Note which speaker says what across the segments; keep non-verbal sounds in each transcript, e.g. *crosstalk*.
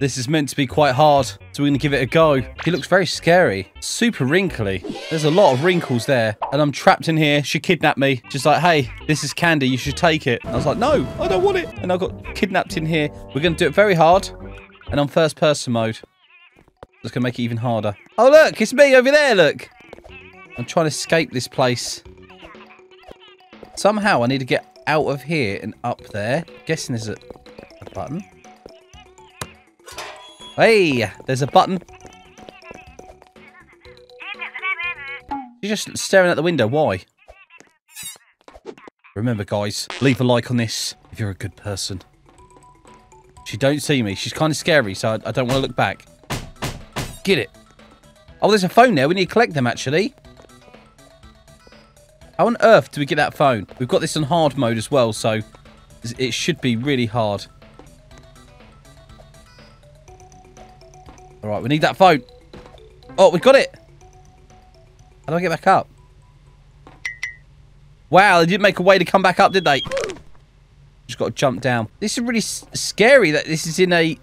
Speaker 1: This is meant to be quite hard, so we're going to give it a go. He looks very scary. Super wrinkly. There's a lot of wrinkles there. And I'm trapped in here. She kidnapped me. She's like, hey, this is candy. You should take it. I was like, no, I don't want it. And I got kidnapped in here. We're going to do it very hard. And I'm first person mode. That's going to make it even harder. Oh, look, it's me over there, look. I'm trying to escape this place. Somehow I need to get out of here and up there. Guessing there's a, a button. Hey, there's a button. You're just staring at the window. Why? Remember, guys, leave a like on this if you're a good person. She don't see me. She's kind of scary, so I, I don't want to look back. Get it. Oh, there's a phone there. We need to collect them, actually. How on earth do we get that phone? We've got this on hard mode as well, so it should be really hard. All right, we need that phone. Oh, we got it. How do I get back up? Wow, they didn't make a way to come back up, did they? Just got to jump down. This is really scary that this is in a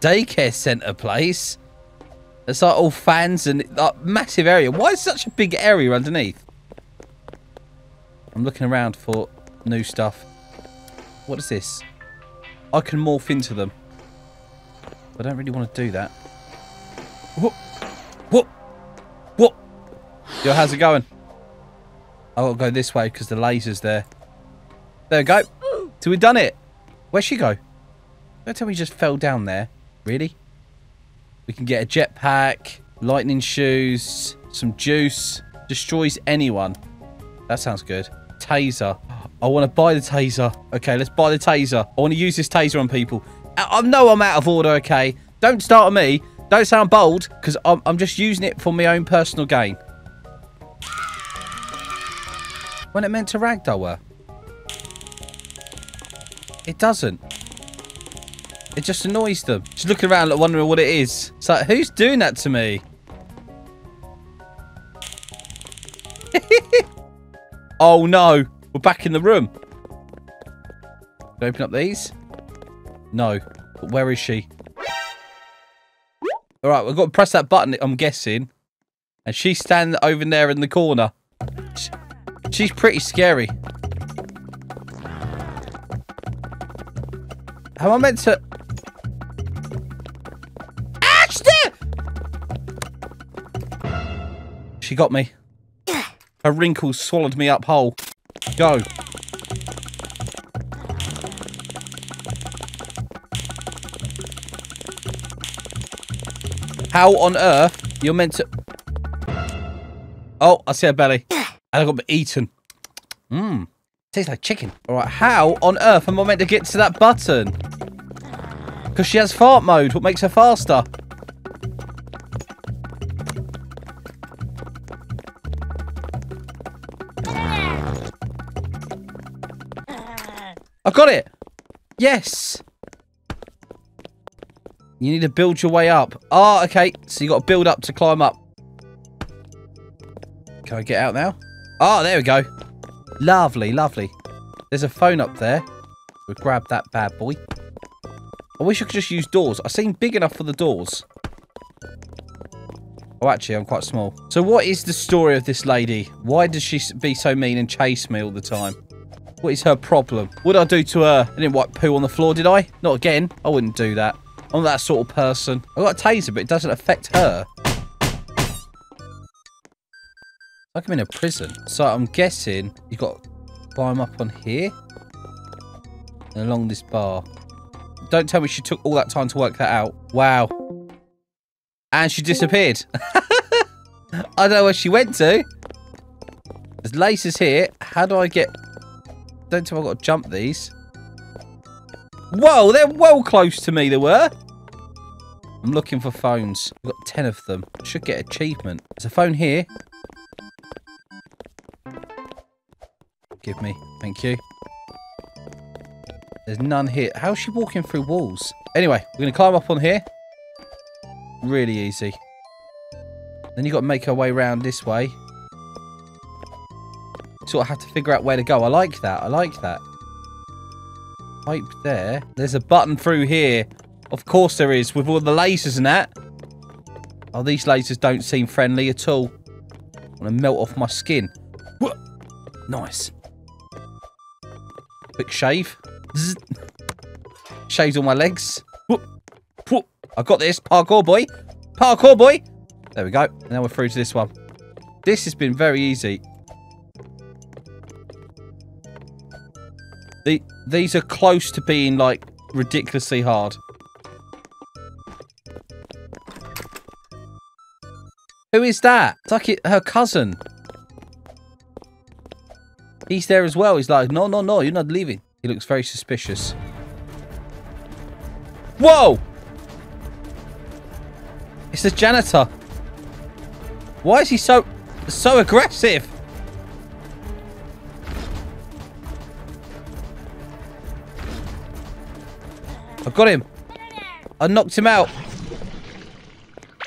Speaker 1: daycare centre place. It's like all fans and like, massive area. Why is such a big area underneath? I'm looking around for new stuff. What is this? I can morph into them. I don't really want to do that. Whoop. Whoop. Whoop. Yo, how's it going? i got to go this way because the laser's there. There we go. So we've done it. Where'd she go? Don't tell me we just fell down there. Really? We can get a jetpack, lightning shoes, some juice. Destroys anyone. That sounds good. Taser. I want to buy the taser. Okay, let's buy the taser. I want to use this taser on people. I, I know I'm out of order, okay? Don't start on me. Don't sound bold, because I'm, I'm just using it for my own personal gain. When it meant to ragdoll her? It doesn't. It just annoys them. She's looking around like wondering what it is. It's like, who's doing that to me? *laughs* oh no. We're back in the room. Open up these? No. But where is she? Alright, we've got to press that button, I'm guessing. And she's standing over there in the corner. She's pretty scary. How am I meant to... Ashton! She got me. Her wrinkles swallowed me up whole. Go. How on earth you're meant to... Oh, I see her belly. And I got eaten. Mmm. Tastes like chicken. All right, how on earth am I meant to get to that button? Because she has fart mode. What makes her faster? I got it. Yes. You need to build your way up. Oh, okay. So you got to build up to climb up. Can I get out now? Oh, there we go. Lovely, lovely. There's a phone up there. We'll grab that bad boy. I wish I could just use doors. I seem big enough for the doors. Oh, actually, I'm quite small. So what is the story of this lady? Why does she be so mean and chase me all the time? What is her problem? What did I do to her? I didn't wipe poo on the floor, did I? Not again. I wouldn't do that. I'm that sort of person. I got a taser, but it doesn't affect her. Like I'm in a prison. So I'm guessing you've got to climb up on here. And along this bar. Don't tell me she took all that time to work that out. Wow. And she disappeared. *laughs* I don't know where she went to. There's laces here. How do I get... Don't tell me I've got to jump these. Whoa, they're well close to me, they were. I'm looking for phones. I've got 10 of them. Should get achievement. There's a phone here. Give me. Thank you. There's none here. How's she walking through walls? Anyway, we're going to climb up on here. Really easy. Then you've got to make our way around this way. Sort of have to figure out where to go. I like that. I like that. Pipe there. There's a button through here. Of course there is, with all the lasers and that. Oh, these lasers don't seem friendly at all. I want to melt off my skin. Whoa. Nice. Quick shave. Zzz. Shaves all my legs. I got this. Parkour boy. Parkour boy. There we go. Now we're through to this one. This has been very easy. The, these are close to being, like, ridiculously hard. Who is that? It's like it, her cousin. He's there as well. He's like, no, no, no, you're not leaving. He looks very suspicious. Whoa! It's the janitor. Why is he so so aggressive? I got him. I knocked him out.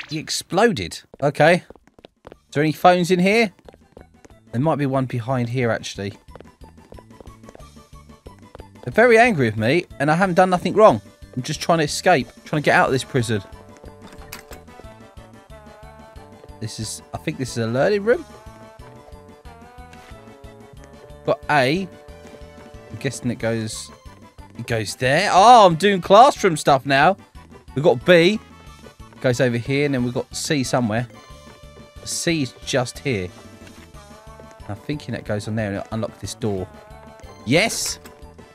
Speaker 1: He exploded. Okay. Is there any phones in here? There might be one behind here, actually. They're very angry with me, and I haven't done nothing wrong. I'm just trying to escape. Trying to get out of this prison. This is... I think this is a learning room. Got A. I'm guessing it goes... It goes there. Oh, I'm doing classroom stuff now. We've got B. Goes over here, and then we've got C somewhere. C is just here. I'm thinking that goes on there and unlock this door. Yes!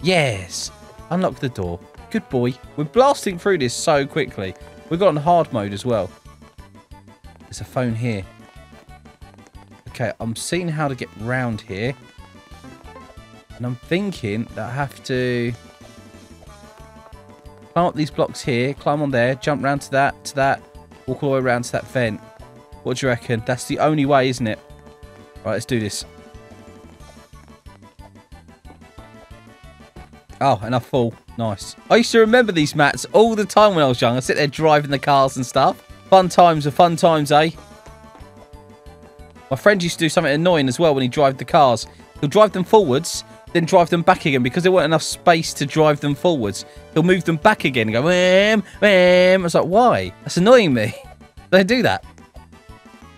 Speaker 1: Yes! Unlock the door. Good boy. We're blasting through this so quickly. We've got on hard mode as well. There's a phone here. Okay, I'm seeing how to get round here. And I'm thinking that I have to climb up these blocks here, climb on there, jump round to that, to that, walk all the way around to that vent. What do you reckon? That's the only way, isn't it? Right, let's do this. Oh, and I fall. Nice. I used to remember these mats all the time when I was young. I sit there driving the cars and stuff. Fun times are fun times, eh? My friend used to do something annoying as well when he drove the cars. He'll drive them forwards, then drive them back again because there weren't enough space to drive them forwards. He'll move them back again and go, wham, wham. I was like, why? That's annoying me. *laughs* They do that.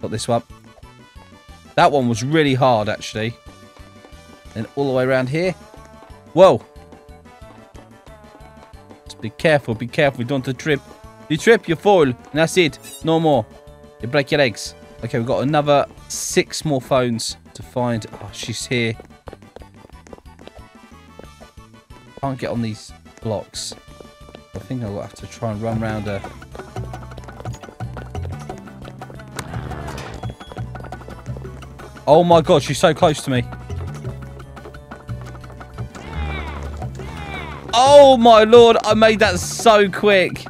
Speaker 1: Got this one. That one was really hard, actually. And all the way around here. Whoa. Just be careful, be careful. Don't trip. You trip, you fall. And that's it. No more. You break your legs. Okay, we've got another six more phones to find. Oh, she's here. Can't get on these blocks. I think I'll have to try and run around her. Oh my god, she's so close to me. Oh my lord, I made that so quick.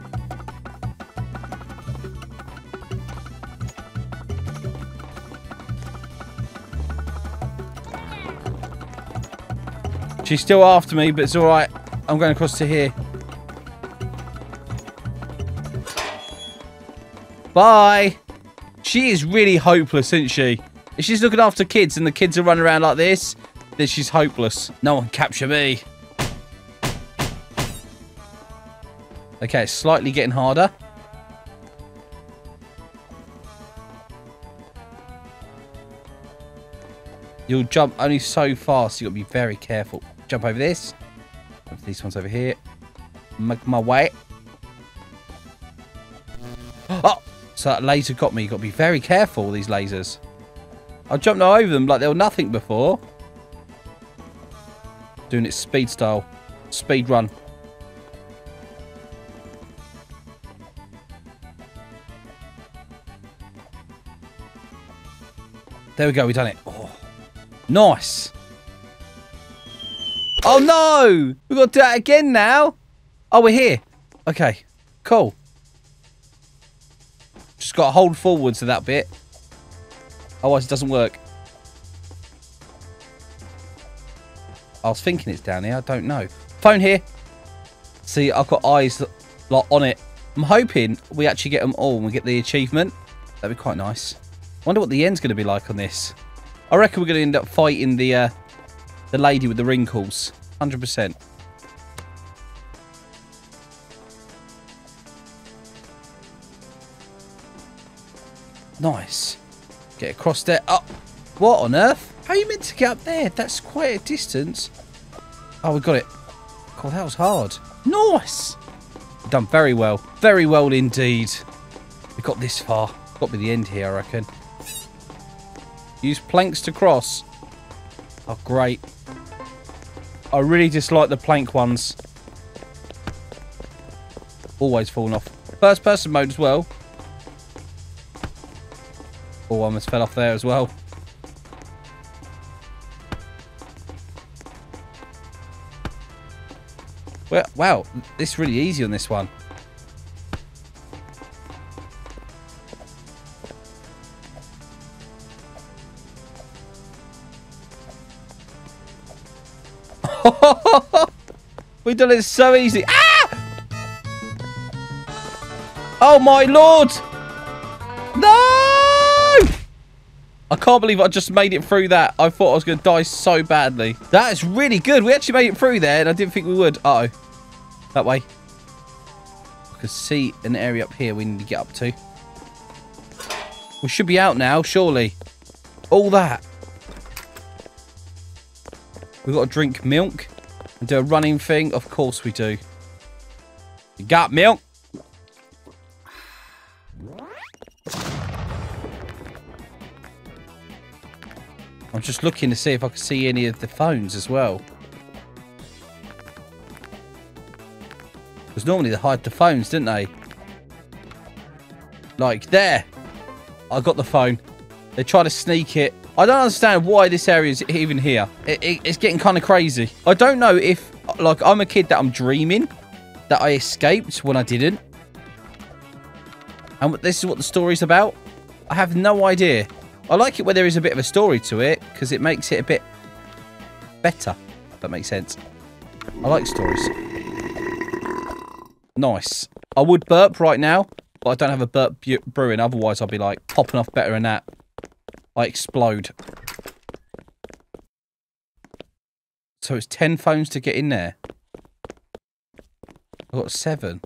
Speaker 1: She's still after me, but it's alright. I'm going across to here. Bye. She is really hopeless, isn't she? If she's looking after kids and the kids are running around like this, then she's hopeless. No one capture me. Okay, slightly getting harder. You'll jump only so fast, so you've got to be very careful. Jump over this. These ones over here. Make my way. *gasps* Oh! So that laser got me. You've got to be very careful, with these lasers. I jumped over them like they were nothing before. Doing it speed style. Speed run. There we go, we done it. Oh, nice. Oh no! We've got to do that again now. Oh, we're here. Okay, cool. Just got to hold forward to that bit. Otherwise it doesn't work. I was thinking it's down here. I don't know. Phone here. See, I've got eyes lot on it. I'm hoping we actually get them all and we get the achievement. That'd be quite nice. wonder what the end's going to be like on this. I reckon we're going to end up fighting the uh, the lady with the wrinkles. 100%. Nice. Get across there. Up. Oh, what on earth? How are you meant to get up there? That's quite a distance. Oh, we got it. God, that was hard. Nice. Done very well. Very well indeed. We got this far. Got to be the end here, I reckon. Use planks to cross. Oh, great. I really dislike the plank ones. Always falling off. First person mode as well. Oh, I almost fell off there as well. Well, wow, this is really easy on this one. We've done it so easy. Ah! Oh my lord! No! I can't believe I just made it through that. I thought I was going to die so badly. That is really good. We actually made it through there, and I didn't think we would. Uh oh That way. I can see an area up here we need to get up to. We should be out now, surely. All that. We've got to drink milk and do a running thing. Of course we do. You got milk? I'm just looking to see if I can see any of the phones as well. Because normally they hide the phones, didn't they? Like, there. I got the phone. They try to sneak it I don't understand why this area is even here. It, it, it's getting kind of crazy. I don't know if, like, I'm a kid that I'm dreaming that I escaped when I didn't. And this is what the story's about. I have no idea. I like it where there is a bit of a story to it because it makes it a bit better. That makes sense. I like stories. Nice. I would burp right now, but I don't have a burp brewing. Otherwise, I'll be like popping off better than that. I explode. So it's 10 phones to get in there. I've got seven.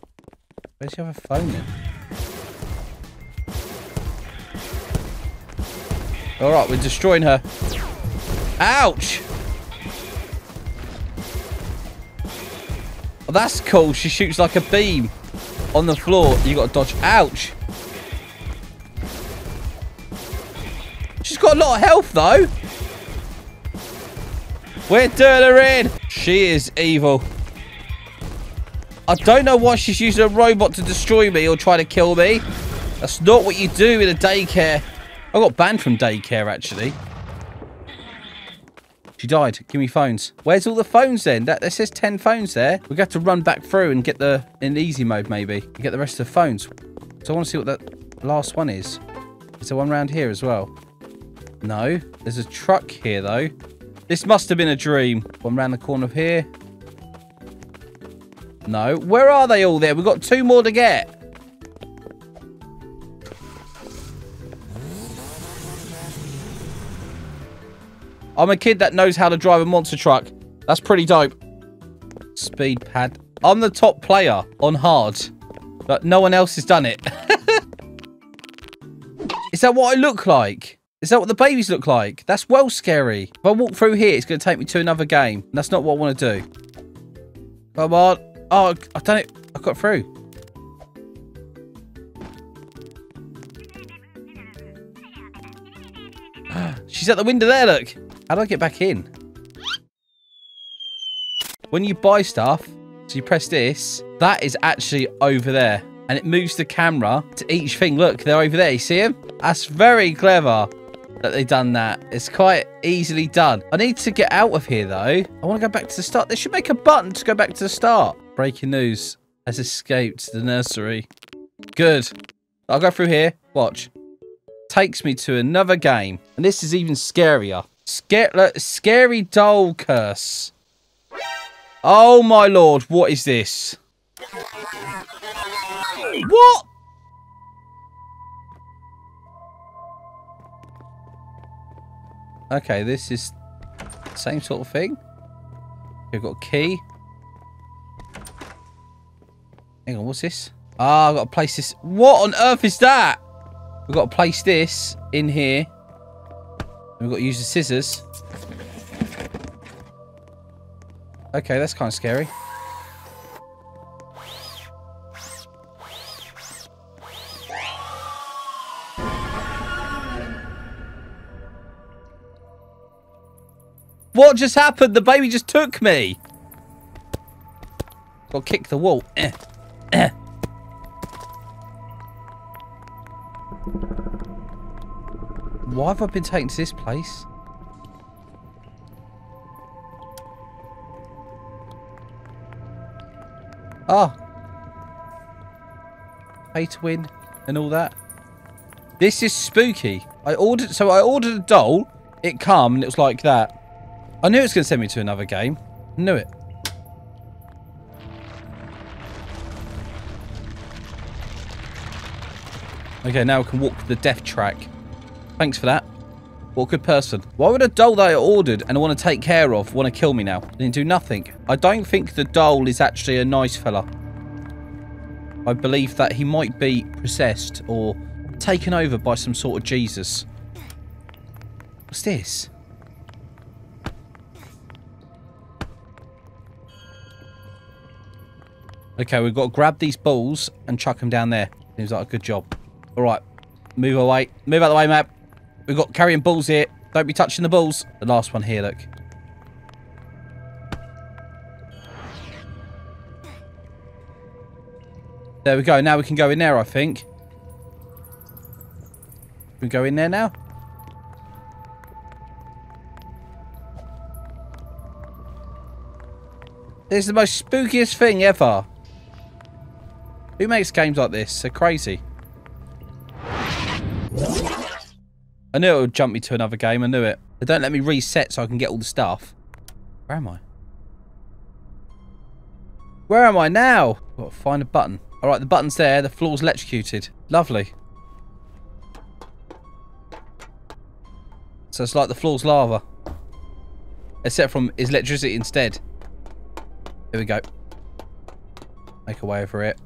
Speaker 1: Where's the other phone then? Alright, we're destroying her. Ouch! Oh, that's cool. She shoots like a beam on the floor. You got to dodge. Ouch! She's got a lot of health, though. We're her in. She is evil. I don't know why she's using a robot to destroy me or try to kill me. That's not what you do in a daycare. I got banned from daycare, actually. She died. Give me phones. Where's all the phones then? That, that says 10 phones there. We got to run back through and get the in easy mode maybe. And get the rest of the phones. So I want to see what that last one is. Is there one around here as well? No. There's a truck here, though. This must have been a dream. One round the corner of here. No. Where are they all there? We've got two more to get. I'm a kid that knows how to drive a monster truck. That's pretty dope. Speed pad. I'm the top player on hard. But no one else has done it. *laughs* Is that what I look like? Is that what the babies look like? That's well scary. If I walk through here, it's going to take me to another game. That's not what I want to do. Come on. Oh, I've done it. I got through. *gasps* She's at the window there, look. How do I get back in? When you buy stuff, so you press this, that is actually over there. And it moves the camera to each thing. Look, they're over there. You see them? That's very clever that they've done that. It's quite easily done. I need to get out of here, though. I want to go back to the start. They should make a button to go back to the start. Breaking news. Has escaped the nursery. Good. I'll go through here. Watch. Takes me to another game. And this is even scarier. Scare look, scary doll curse. Oh, my lord. What is this? What? Okay, this is same sort of thing. We've got a key. Hang on, what's this? Ah, I've got to place this. What on earth is that? We've got to place this in here. We've got to use the scissors. Okay, that's kind of scary. What just happened? The baby just took me. Got to kick the wall. Eh. Eh. Why have I been taken to this place? Ah. Pay to win and all that. This is spooky. I ordered, so I ordered a doll. It come and it was like that. I knew it was going to send me to another game. I knew it. Okay, now we can walk the death track. Thanks for that. What a good person. Why would a doll that I ordered and I want to take care of want to kill me now? Didn't do nothing. I don't think the doll is actually a nice fella. I believe that he might be possessed or taken over by some sort of Jesus. What's this? Okay, we've got to grab these balls and chuck them down there. Seems like a good job. All right, move away. Move out the way, map. We've got carrying balls here. Don't be touching the balls. The last one here, look. There we go. Now we can go in there, I think. We go in there now? This is the most spookiest thing ever. Who makes games like this? They're crazy. I knew it would jump me to another game. I knew it. They don't let me reset so I can get all the stuff. Where am I? Where am I now? Got to find a button. All right, the button's there. The floor's electrocuted. Lovely. So it's like the floor's lava. Except from is electricity instead. Here we go. Make a way over it.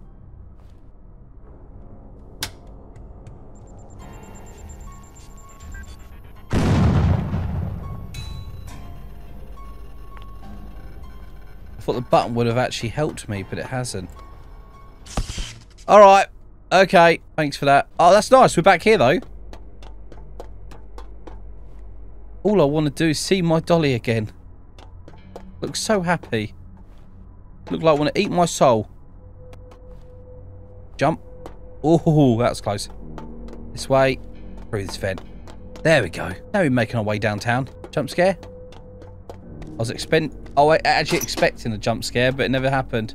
Speaker 1: Thought the button would have actually helped me, but it hasn't. Alright. Okay. Thanks for that. Oh, that's nice. We're back here, though. All I want to do is see my dolly again. Looks so happy. Look like I want to eat my soul. Jump. Oh, that was close. This way. Through this vent. There we go. Now we're making our way downtown. Jump scare. I was expect Oh, I actually expecting a jump scare, but it never happened.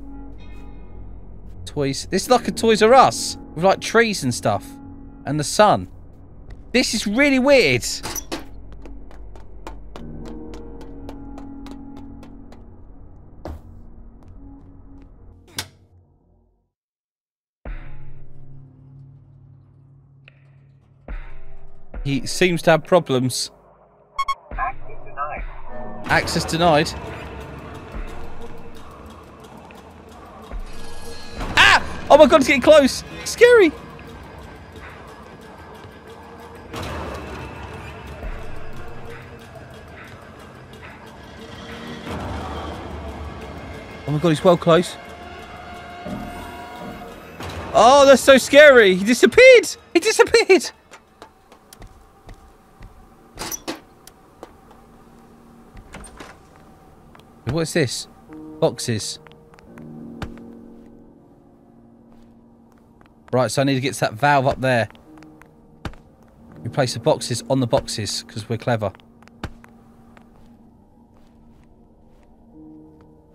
Speaker 1: Toys. This is like a Toys R Us. With like trees and stuff. And the sun. This is really weird. He seems to have problems. Access denied. Access denied? Oh my god, it's getting close. Scary. Oh my god, he's well close. Oh, that's so scary. He disappeared. He disappeared. What's this? Boxes. Right, so I need to get to that valve up there. We place the boxes on the boxes, because we're clever.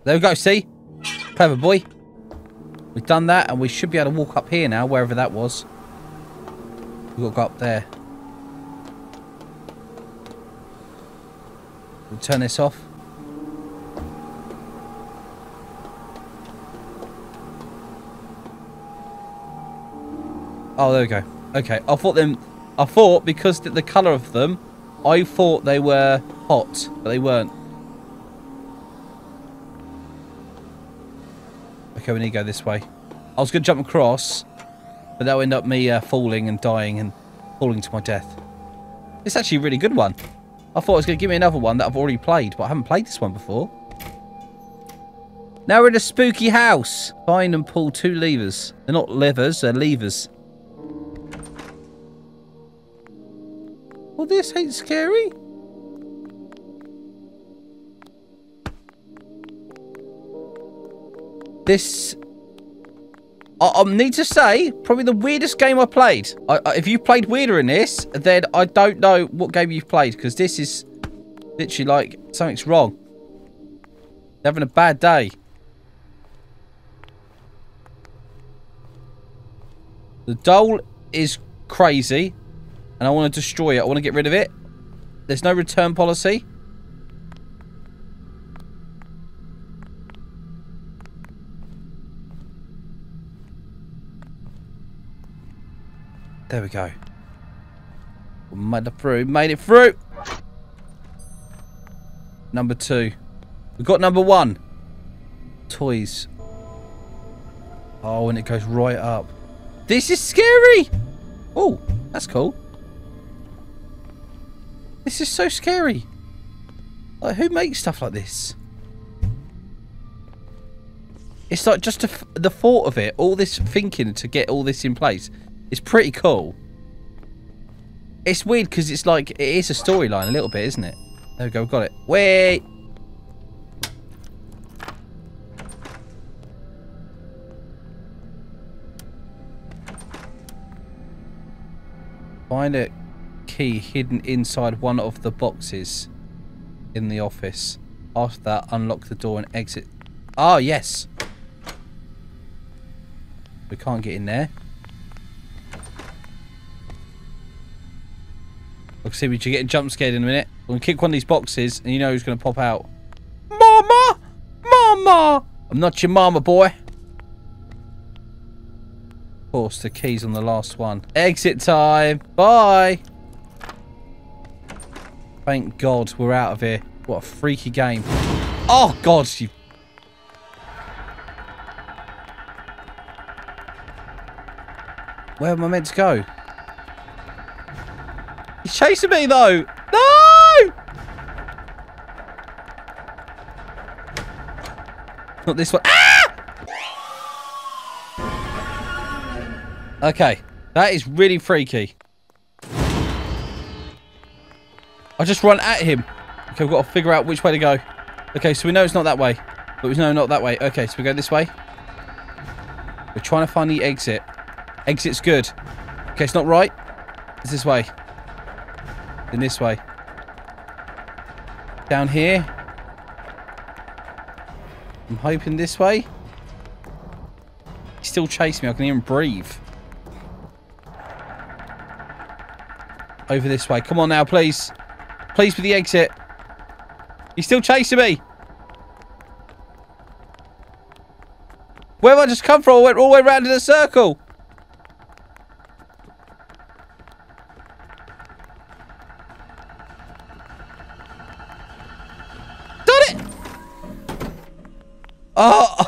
Speaker 1: There we go, see? Clever boy. We've done that, and we should be able to walk up here now, wherever that was. We've got to go up there. We'll turn this off. Oh, there we go. Okay, I thought them. I thought because the colour of them, I thought they were hot, but they weren't. Okay, we need to go this way. I was going to jump across, but that would end up me uh, falling and dying and falling to my death. It's actually a really good one. I thought it was going to give me another one that I've already played, but I haven't played this one before. Now we're in a spooky house. Find and pull two levers. They're not levers, they're levers. Well, this ain't scary. This I, I need to say, probably the weirdest game I played. I, I, if you played weirder in this, then I don't know what game you've played because this is literally like something's wrong. They're having a bad day. The doll is crazy and I want to destroy it. I want to get rid of it. There's no return policy. There we go. made it through. Made it through. Number two. We've got number one. Toys. Oh, and it goes right up. This is scary. Oh, that's cool. This is so scary. Like, who makes stuff like this? It's like just the thought of it, all this thinking to get all this in place. is pretty cool. It's weird because it's like, it is a storyline a little bit, isn't it? There we go, got it. Wait! Find a key hidden inside one of the boxes in the office. After that, unlock the door and exit. Oh, yes! We can't get in there. Look, see, you're getting jump scared in a minute. We're going to kick one of these boxes, and you know who's going to pop out. Mama! Mama! I'm not your mama, boy. Of course, the key's on the last one. Exit time. Bye. Thank God we're out of here. What a freaky game. Oh, God, you... Where am I meant to go? He's chasing me though. No! Not this one. Ah! Okay. That is really freaky. I just run at him. Okay, we've got to figure out which way to go. Okay, so we know it's not that way. But we know not that way. Okay, so we go this way. We're trying to find the exit. Exit's good. Okay, it's not right. It's this way. Then this way. Down here. I'm hoping this way. He's still chasing me. I can even breathe. Over this way. Come on now, please. Please for the exit. He's still chasing me. Where have I just come from? I went all the way around in a circle. Done it! Oh!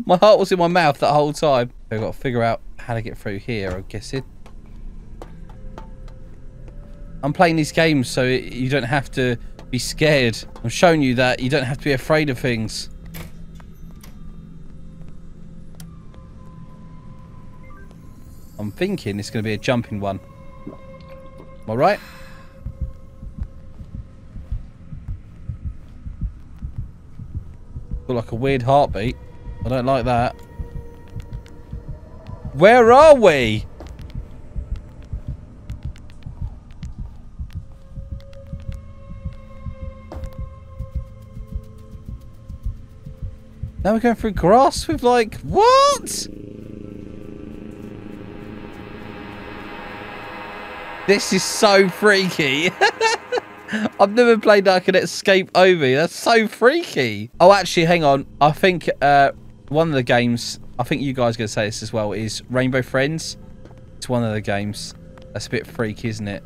Speaker 1: *laughs* my heart was in my mouth that whole time. I've got to figure out how to get through here, I'm guessing. I'm playing these games so you don't have to be scared. I'm showing you that you don't have to be afraid of things. I'm thinking it's going to be a jumping one. Am I right? Got like a weird heartbeat. I don't like that. Where are we? Now we're going through grass with like, what? This is so freaky. *laughs* I've never played I can escape Obby. That's so freaky. Oh, actually, hang on. I think uh, one of the games, I think you guys are going to say this as well, is Rainbow Friends. It's one of the games. That's a bit freaky, isn't it?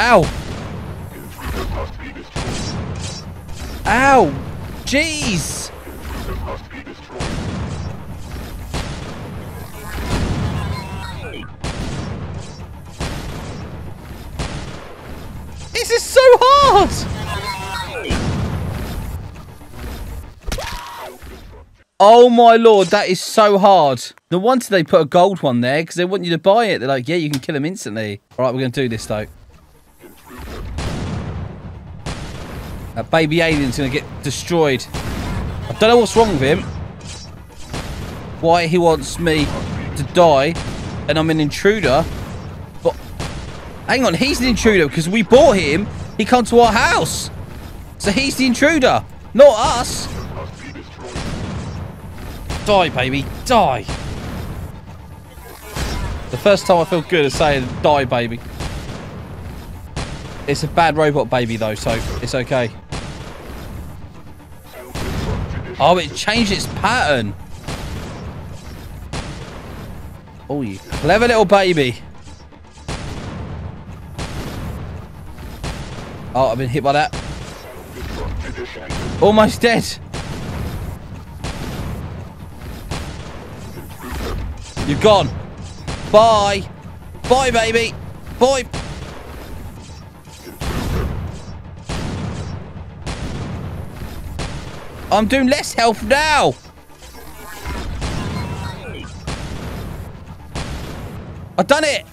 Speaker 1: Ow! Ow! Jeez! This is so hard! Oh my lord, that is so hard. No wonder they put a gold one there, because they want you to buy it. They're like, yeah, you can kill him instantly. All right, we're going to do this, though. That baby alien's going to get destroyed. I don't know what's wrong with him. Why he wants me to die, and I'm an intruder. But, hang on, he's an intruder, because we bought him. He come to our house. So he's the intruder, not us. Die, baby. Die. The first time I feel good at saying die, baby. It's a bad robot baby, though, so it's okay. Oh, it changed its pattern. Oh, you clever little baby. Oh, I've been hit by that. Almost dead. You're gone. Bye. Bye, baby. Bye. I'm doing less health now. I've done it.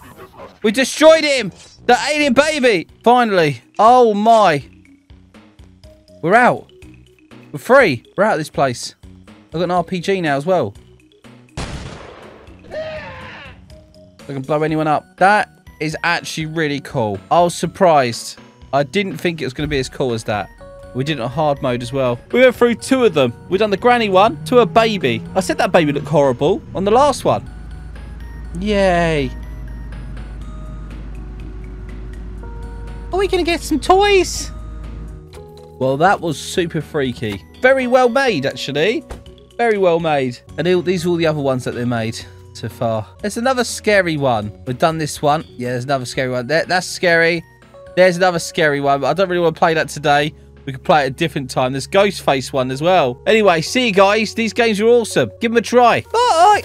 Speaker 1: We destroyed him. The alien baby. Finally. Oh, my. We're out. We're free. We're out of this place. I've got an RPG now as well. I can blow anyone up. That is actually really cool. I was surprised. I didn't think it was going to be as cool as that. We did it on hard mode as well. We went through two of them. We've done the granny one to a baby. I said that baby looked horrible on the last one. Yay. Are we going to get some toys? Well, that was super freaky. Very well made, actually. Very well made. And these are all the other ones that they made so far. There's another scary one. We've done this one. Yeah, there's another scary one. That's scary. There's another scary one, but I don't really want to play that today. We could play it at a different time. There's Ghostface one as well. Anyway, see you guys. These games are awesome. Give them a try. Bye.